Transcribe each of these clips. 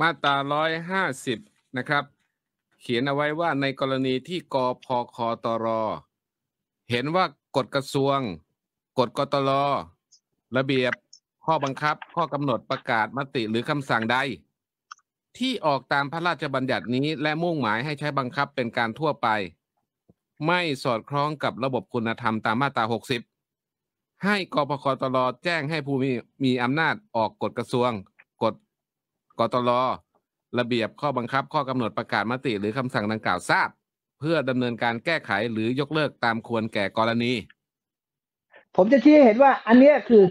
มาตราร้อยห้าสิบนะครับ เขียนเอาไว้ว่าในกรณีที่กพคตร เห็นว่ากฎกระทรวง กฎกตรระเบียบข้อบังคับ ข้อกำหนดประกาศมติหรือคำสั่งใด ที่ออกตามพระราชบัญญัตินี้และมุ่งหมายให้ใช้บังคับเป็นการทั่วไป ไม่สอดคล้องกับระบบคุณธรรมตามมาตรา 60 ให้กพคตรแจ้งให้ผู้มีมีอำนาจออกกฎกระทรวง กตรระเบียบข้อบังคับ ข้อกำหนดประกาศมติ หรือคำสั่งดังกล่าวทราบ เพื่อดำเนินการแก้ไขหรือยกเลิกตามควรแก่กรณี ผมจะชี้ให้เห็นว่า อันนี้คือ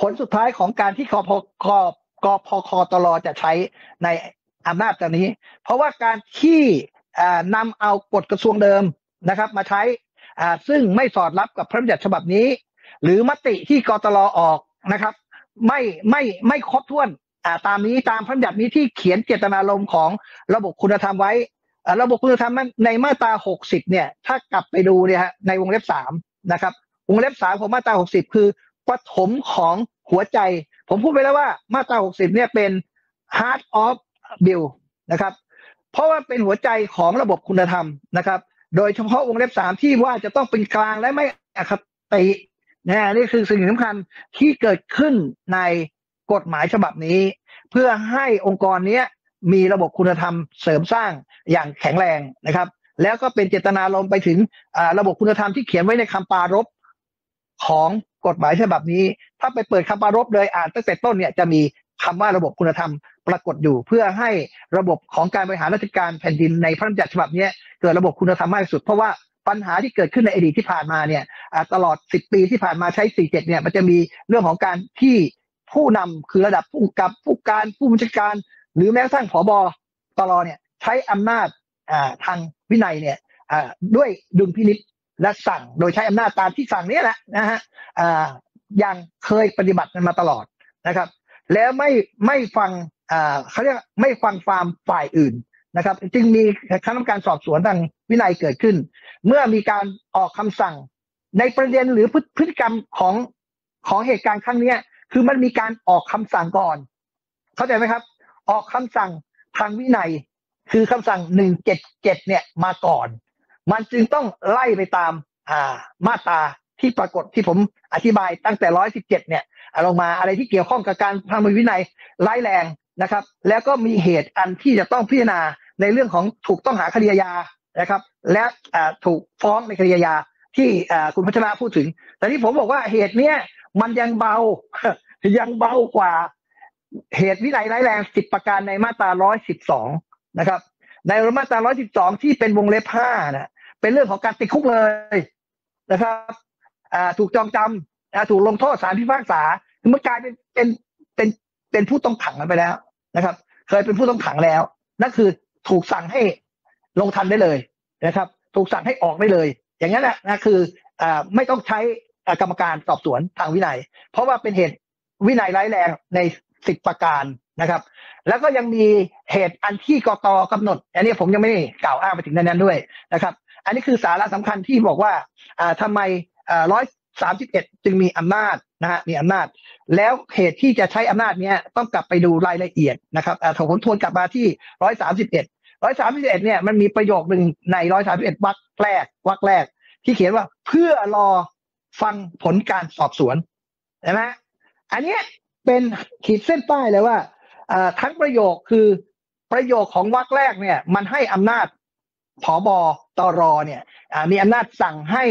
ผลสุดท้ายของการที่กพกกพคตรจะใช้ในอำนาจตรงนี้ เพราะว่าการที่นำเอากฎกระทรวงเดิมนะครับ มาใช้ซึ่งไม่สอดรับกับพระบัญญัติฉบับนี้ หรือมติที่กตรออกนะครับ ไม่ไม่ไม่ครบถ้วน ตามนี้ตามพระบัญญัตินี้ที่เขียนเจตนารมณ์ของระบบคุณธรรมไว้ระบบคุณธรรมในมาตรา 60 เนี่ย ถ้ากลับไปดูเนี่ยฮะในวงเล็บ 3 นะครับ วงเล็บสามของมาตรา 60 คือปฐมของหัวใจ ผมพูดไปแล้วว่ามาตรา 60 เนี่ยเป็น heart of bill นะครับ เพราะว่าเป็นหัวใจของระบบคุณธรรมนะครับ โดยเฉพาะวงเล็บสามที่ว่าจะต้องเป็นกลางและไม่อคตินะนี่คือสิ่งสำคัญที่เกิดขึ้นในกฎหมายฉบับนี้ เพื่อให้องค์กรนี้มีระบบคุณธรรมเสริมสร้างอย่างแข็งแรงนะครับ แล้วก็เป็นเจตนารมไปถึงระบบคุณธรรมที่เขียนไว้ในคำปรารภของกฎหมายฉบับนี้ ถ้าไปเปิดคำปรารภเลยอ่านตั้งแต่ต้นเนี่ยจะมีคำว่าระบบคุณธรรมปรากฏอยู่ เพื่อให้ระบบของการบริหารราชการแผ่นดินในพระราชบัญญัติฉบับนี้เกิดระบบคุณธรรมมากที่สุดเพราะว่าปัญหาที่เกิดขึ้นในอดีตที่ผ่านมาเนี่ยตลอด 10 ปีที่ผ่านมาใช้ 47 เนี่ย มันจะมีเรื่องของการที่ ผู้นำคือระดับผู้กำกับผู้การผู้บัญชาการ หรือแม้กระทั่งผบตรเนี่ยใช้อำนาจอ่าทางวินัยเนี่ยอ่าด้วยดุลพินิจและสั่งโดยใช้อำนาจตามที่สั่งนี้แหละนะฮะอ่ายังเคยปฏิบัติกันมาตลอดนะครับ แล้วไม่ไม่ฟังอ่าเขาเรียกไม่ฟังความฝ่ายอื่นนะครับ จึงมีคณะกรรมการสอบสวนทางวินัยเกิดขึ้น เมื่อมีการออกคำสั่งในประเด็นหรือพฤพฤติกรรมของของเหตุการณ์ครั้งเนี้ย คือมันมีการออกคำสั่งก่อน เข้าใจไหมครับ ออกคำสั่งทางวินัย คือคำสั่งหนึ่งเจ็ดเจ็ดเนี่ยมาก่อน มันจึงต้องไล่ไปตามอ่ามาตราที่ปรากฏที่ผมอธิบายตั้งแต่ร้อยสิบเจ็ดเนี่ยอ่าลงมาอะไรที่เกี่ยวข้องกับการทำวินัยร้ายแรงนะครับ แล้วก็มีเหตุอันที่จะต้องพิจารณาในเรื่องของถูกต้องหาคดีอานะครับ และถูกฟ้องในคดีอาที่คุณพัชระพูดถึง แต่ที่ผมบอกว่าเหตุเนี้ย มันยังเบา ยังเบากว่า เหตุวินัยร้ายแรงสิบประการในมาตราร้อยสิบสองนะครับ ในมาตราร้อยสิบสองที่เป็นวงเล็บห้านะเป็นเรื่องของการติดคุกเลยนะครับถูกจองจำถูกลงโทษสารพิพากษาคือมันกลายเป็นเป็นเป็นเป็นผู้ต้องขังกันไปแล้วนะครับ เคยเป็นผู้ต้องขังแล้ว นั่นคือถูกสั่งให้ลงทันได้เลยนะครับ ถูกสั่งให้ออกได้เลย อย่างนั้นนะนะคืออไม่ต้องใช้ กรรมการสอบสวนทางวินัย เพราะว่าเป็นเหตุวินัยร้ายแรงในสิบประการนะครับ แล้วก็ยังมีเหตุอันที่กตกำหนด อันนี้ผมยังไม่ได้กล่าวอ้างไปถึงนนั้นด้วยนะครับ อันนี้คือสาระสำคัญที่บอกว่าอ่าทำไมร้อยสามสิบเอ็ดจึงมีอำนาจนะฮะมีอำนาจ แล้วเหตุที่จะใช้อำนาจเนี้ยต้องกลับไปดูรายละเอียดนะครับอ่าผมทวนกลับมาที่ร้อยสามสิบเอ็ดร้อยสามสิบเอ็ดเนี่ยมันมีประโยคหนึ่งในร้อยสามสิบเอ็ดวรรคแรกวรรคแรก ที่เขียนว่าเพื่อรอ ฟังผลการสอบสวนใช่ไหมอันนี้เป็นขีดเส้นใต้เลยว่าทั้งประโยคคือประโยคของวรรคแรกเนี่ย มันให้อำนาจผบตรเนี่ยมีอำนาจสั่งให้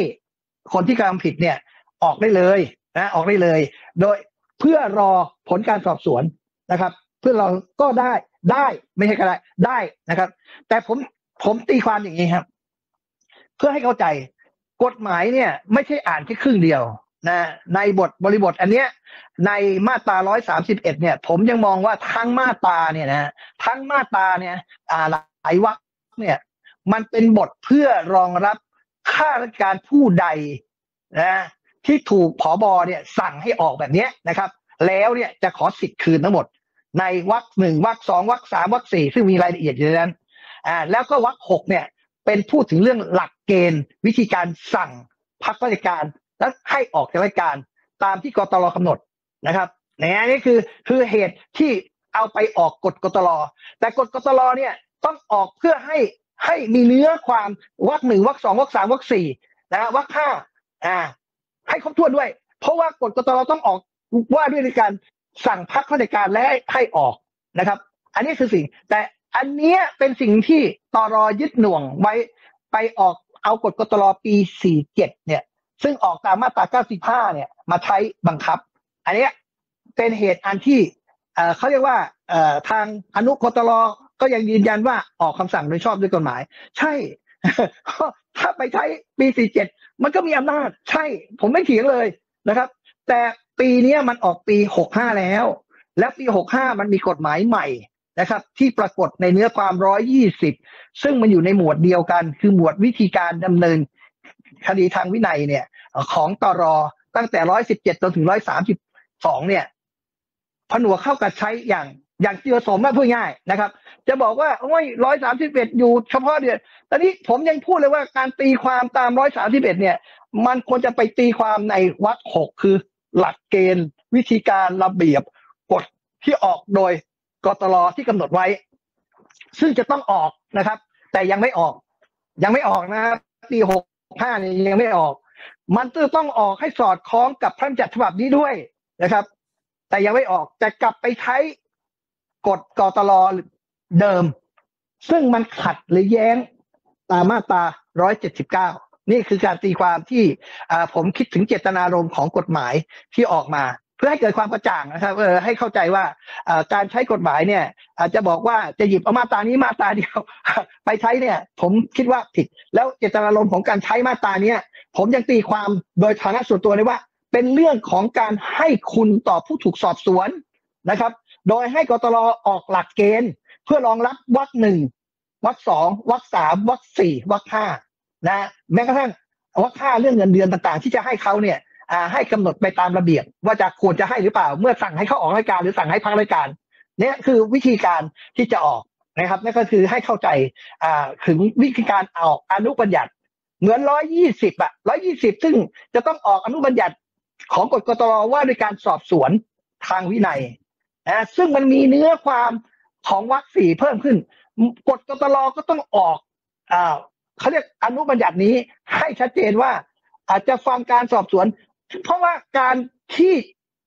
คนที่กระทำผิดเนี่ย ออกได้เลยนะออกได้เลย โดยเพื่อรอผลการสอบสวนนะครับ เพื่อเราก็ได้ได้ไม่ใช่ก็ได้ได้นะครับ แต่ผมผมตีความอย่างนี้ครับ เพื่อให้เข้าใจ กฎหมายเนี่ยไม่ใช่อ่านแค่ครึ่งเดียวนะในบทบริบทอันเนี้ยในมาตรา 131 เนี่ยผมยังมองว่าทั้งมาตราเนี่ยนะทั้งมาตราเนี่ยอ่าหลายวรรคเนี่ยมันเป็นบทเพื่อรองรับข้าราชการผู้ใดนะที่ถูกผอบอเนี่ยสั่งให้ออกแบบเนี้ยนะครับ แล้วเนี่ยจะขอสิทธิ์คืนทั้งหมด ในวรรคหนึ่งวรรคสองวรรคสามวรรคสี่ซึ่งมีรายละเอียดอยู่ในนั้นอ่าแล้วก็วรรคหกเนี่ย เป็นพูดถึงเรื่องหลักเกณฑ์ วิธีการสั่งพักราชการ และให้ออกจากราชการตามที่กตรกำหนดนะครับเนี่ยนี่คือคือเหตุที่เอาไปออกกฎกตลแต่กฎกตลเนี่ยต้องออกเพื่อให้ให้มีเนื้อความวรรคหนึ่งวรรคสองวรรคสามวรรคสี่นะวรรคห้าอ่า ให้ครบถ้วนด้วย เพราะว่ากฎกตลต้องออกว่าด้วยการสั่งพักราชการและให้ออกนะครับ อันนี้คือสิ่งแต่ อันเนี้ยเป็นสิ่งที่ตรอยึดหน่วงไว้ไปออกเอากฎกตลปี 47 เนี่ย ซึ่งออกตามมาตรา 95 เนี่ย มาใช้บังคับ อันเนี้ยเป็นเหตุอันที่เขาเรียกว่าทางอนุกตลก็ยังยืนยันว่าออกคำสั่งโดยชอบด้วยกฎหมาย ใช่ ถ้าไปใช้ปี 47 มันก็มีอำนาจ ใช่ ผมไม่เถียงเลยนะครับ แต่ปีนี้มันออกปี 65 แล้ว และปี 65 มันมีกฎหมายใหม่ นะครับ ที่ปรากฏในเนื้อความ 120 ซึ่งมันอยู่ในหมวดเดียวกัน คือหมวดวิธีการดำเนินคดีทางวินัยเนี่ย ของตรอตั้งแต่ 117 จนถึง 132 เนี่ยผนวกเข้ากับใช้อย่างอย่างเจือสมมาพูดง่ายนะครับ จะบอกว่าโอ้ยร้อยสามสิบเอ็ดอยู่เฉพาะเดือนตอนนี้ผมยังพูดเลยว่าการตีความตามร้อยสามสิบเอ็ดเนี่ย มันควรจะไปตีความในวรรคหกคือ หลักเกณฑ์ วิธีการระเบียบกฎที่ออกโดย กตลที่กำหนดไว้ ซึ่งจะต้องออกนะครับ แต่ยังไม่ออก ยังไม่ออกนะปีหกห้านี่ยังไม่ออก มันจะต้องออกให้สอดคล้องกับพระราชบัญญัติฉบับนี้ด้วยนะครับ แต่ยังไม่ออกจะกลับไปใช้กฎกตลเดิม ซึ่งมันขัดหรือแย้งตามมาตรา 179 นี่คือการตีความที่ผมคิดถึงเจตนารมณ์ของกฎหมายที่ออกมา เพื่อให้เกิดความกระจ่างนะครับให้เข้าใจว่าการใช้กฎหมายเนี่ย อาจจะบอกว่าจะหยิบเอามาตรานี้มาตราเดียว ไปใช้เนี่ย ผมคิดว่าผิด แล้วเจตนารมณ์ของการใช้มาตราเนี้ยผมยังตีความโดยฐานะส่วนตัวเลยว่า เป็นเรื่องของการให้คุณต่อผู้ถูกสอบสวนนะครับ โดยให้กตลออกหลักเกณฑ์ เพื่อรองรับวรรคหนึ่งวรรคสองวรรคสามวรรคสี่วรรคห้านะแม้กระทั่งวรรคห้าเรื่องเงินเดือนต่างๆ ที่จะให้เขาเนี่ย ให้กำหนดไปตามระเบียบ ว่าจะควรจะให้หรือเปล่า เมื่อสั่งให้เขาออกรายการหรือสั่งให้พักรายการเนี่ยคือวิธีการที่จะออกนะครับนั่นก็คือให้เข้าใจถึงวิธีการออกอนุบัญญัติ เหมือนร้อยยี่สิบอะร้อยี่สิบซึ่งจะต้องออกอนุบัญญัติของกฎกตรว่าด้วยการสอบสวนทางวินัยนะซึ่งมันมีเนื้อความของวรรคสี่เพิ่มขึ้น กฎกตลก็ต้องออกอ่าเขาเรียกอนุบัญญัตินี้ให้ชัดเจนว่าอาจจะฟังการสอบสวน เพราะว่าการที่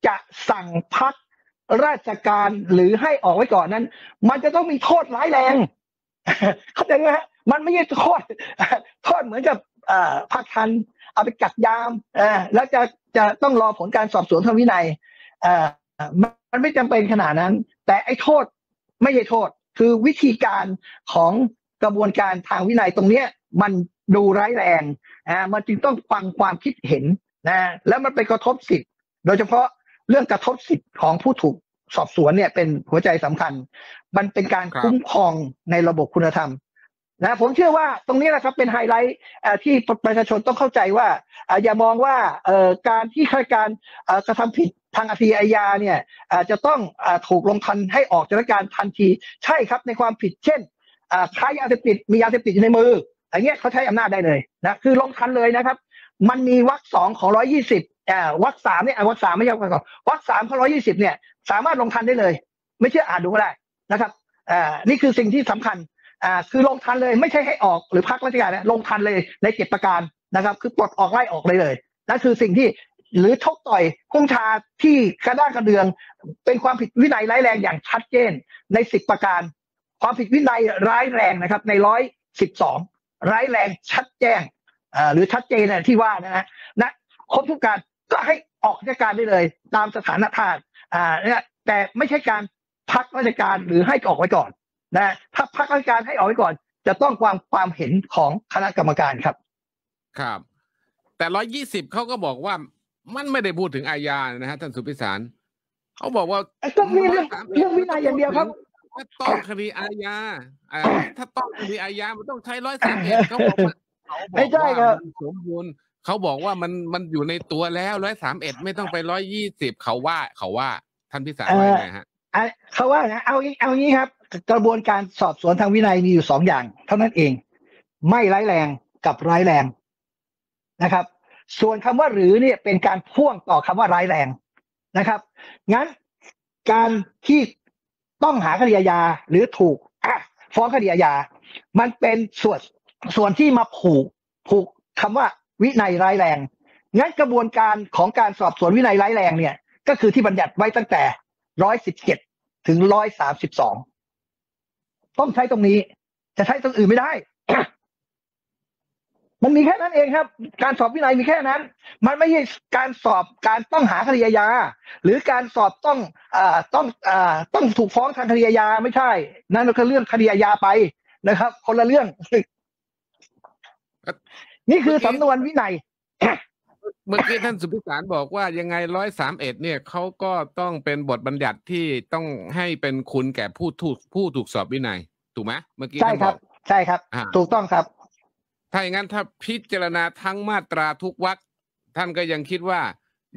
จะสั่งพักราชการหรือให้ออกไว้ก่อนนั้น มันจะต้องมีโทษร้ายแรง เข้าใจไหมฮะมันไม่ใช่โทษโทษเหมือนกับพักทันเอาไปกักยามแล้วจะจะต้องรอผลการสอบสวนทางวินัยมันไม่จำเป็นขนาดนั้น แต่ไอ้โทษไม่ใช่โทษ คือวิธีการของกระบวนการทางวินัยตรงเนี้ย มันดูร้ายแรงอ่ามันจึงต้องฟังความคิดเห็น นะแล้วมันไปกระทบสิทธิ์โดยเฉพาะเรื่องกระทบสิทธิ์ของผู้ถูกสอบสวนเนี่ยเป็นหัวใจสำคัญ มันเป็นการคุ้มครองในระบบคุณธรรมนะผมเชื่อว่าตรงนี้นะครับเป็นไฮไลท์ที่ประชาชนต้องเข้าใจว่าอย่ามองว่าการที่ข้าราชการกระทำผิดทางอาทีอาญาเนี่ยจะต้องถูกลงทันให้ออกจากราชการทันที ใช่ครับในความผิด เช่นค้ายาเสพติดมียาเสพติดอยู่ในมืออย่างเงี้ยเขาใช้อำนาจได้เลยนะคือลงทันเลยนะครับ มันมีวรรคสองของร้อยยี่สิบวรรคสามเนี่ยวรรคสามไม่ใช่วรรคสองวรรคสามของร้อยี่สิบเนี่ย สามารถลงทันได้เลย ไม่เชื่ออ่านดูก็ได้นะครับอ่านี่คือสิ่งที่สำคัญอ่าคือลงทันเลยไม่ใช่ให้ออกหรือพักราชการนะลงทันเลยในเจ็ดประการนะครับ คือปลดออกไล่ออกเลยเลยนั่นคือสิ่งที่หรือชกต่อยคุ้งชาที่กระด้างกระเดือง เป็นความผิดวินัยร้ายแรงอย่างชัดเจนในสิบประการ ความผิดวินัยร้ายแรงนะครับ ในร้อยสิบสองร้ายแรงชัดแจ้ง หรือชัดเจนที่ว่านะฮะนะครบทุกการก็ให้ออกราชการได้เลย ตามสถานทานอ่าเนี่ยแต่ไม่ใช่การพักราชการหรือให้ออกไว้ก่อนนะถ้าพักราชการให้ออกไว้ก่อน จะต้องความความเห็นของคณะกรรมการครับ ครับ แต่ร้อยยี่สิบเขาก็บอกว่ามันไม่ได้พูดถึงอาญานะฮะท่านสุพิสารเขาบอกว่าก็มีเรื่องเรื่องวินัยอย่างเดียวครับถ้าต้องคดีอาญาถ้าต้องคดีอาญามันต้องใช้ร้อยสามเอ็ดเขาบอกว่า ไม่ใช่ครับสมบูรณ์เขาบอกว่ามันมันอยู่ในตัวแล้วร้อยสามเอ็ดไม่ต้องไปร้อยยี่สิบเขาว่าเขาว่าท่านพิสารว่าไงฮะเขาว่านะเอาเอางี้ครับ กระบวนการสอบสวนทางวินัยมีอยู่สองอย่าง เท่านั้นเอง ไม่ร้ายแรงกับร้ายแรงนะครับ ส่วนคำว่าหรือเนี่ยเป็นการพ่วงต่อคำว่าร้ายแรงนะครับ งั้นการที่ต้องหาคดีอาญาหรือถูกอะฟ้องคดีอาญามันเป็นส่วน ส่วนที่มาผูกผูกคำว่าวินัยร้ายแรงงั้นกระบวนการของการสอบสวนวินัยร้ายแรงเนี่ย ก็คือที่บัญญัติไว้ตั้งแต่ร้อยสิบเจ็ดถึงร้อยสามสิบสองต้องใช้ตรงนี้ จะใช้ตรงอื่นไม่ได้ มันมีแค่นั้นเองครับ การสอบวินัยมีแค่นั้น มันไม่ใช่การสอบการต้องหาคดีอาหรือการสอบต้องอ่าต้องอ่าต้องถูกฟ้องทางคดีอาไม่ใช่ นั่นก็เรื่องคดีอาญาไปนะครับ คนละเรื่อง นี่คือสำนวนวินัย เมื่อกี้ท่านสุพิสารบอกว่ายังไงร้อยสามเอ็ดเนี่ยเขาก็ต้องเป็นบทบัญญัติที่ต้องให้เป็นคุณแก่ผู้ถูกผู้ถูกสอบวินัย ถูกไหมเมื่อกี้ใช่ท่านคบรัอบกใช่ครับอ่าถูกต้องครับ ถ้าอย่างนั้นถ้าพิจารณาทั้งมาตราทุกวรรคท่านก็ยังคิดว่า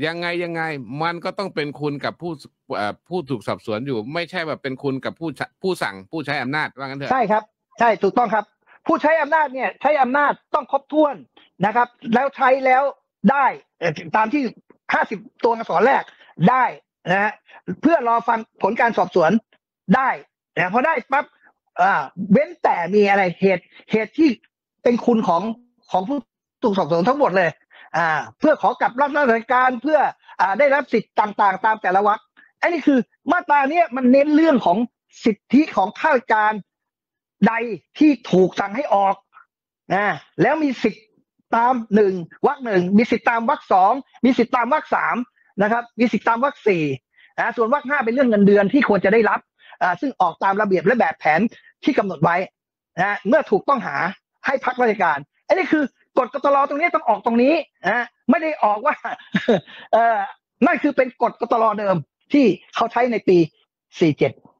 ยังไงยังไงมันก็ต้องเป็นคุณกับผู้เอ่อผู้ถูกสอบสวนอยู่ ไม่ใช่แบบเป็นคุณกับผู้ชผู้สั่งผู้ใช้อำนาจว่างั้นเถอะใช่ครับ ใช่ถูกต้องครับ ผู้ใช้อำนาจเนี่ยใช้อำนาจต้องครบถ้วนนะครับ แล้วใช้แล้วได้ตามที่ห้าสิบตัวอักษรแรกได้นะฮะเพื่อรอฟังผลการสอบสวนได้นะพอได้ปั๊บเว้นแต่มีอะไรเหตุเหตุที่เป็นคุณของของผู้ถูกสอบสวนทั้งหมดเลย อ่า เพื่อขอกลับรับราชการเพื่ออ่าได้รับสิทธิ์ต่างๆ ตามแต่ละวรรคอันนี้คือมาตราเนี้ยมันเน้นเรื่องของสิทธิของข้าราชการ ใดที่ถูกสั่งให้ออกนะแล้วมีสิทธิ์ตามหนึ่งวรรคหนึ่งมีสิทธิ์ตามวรรคสองมีสิทธิ์ตามวรรคสามนะครับมีสิทธิ์ตามวรรคสี่อ่าส่วนวรรคห้าเป็นเรื่องเงินเดือนที่ควรจะได้รับอ่าซึ่งออกตามระเบียบและแบบแผนที่กำหนดไว้นะเมื่อถูกต้องหาให้พักราชการอันนี้คือกฎกตลตรงนี้ต้องออกตรงนี้นะไม่ได้ออกว่าเออนั่นคือเป็นกฎกตลเดิมที่เขาใช้ในปี 47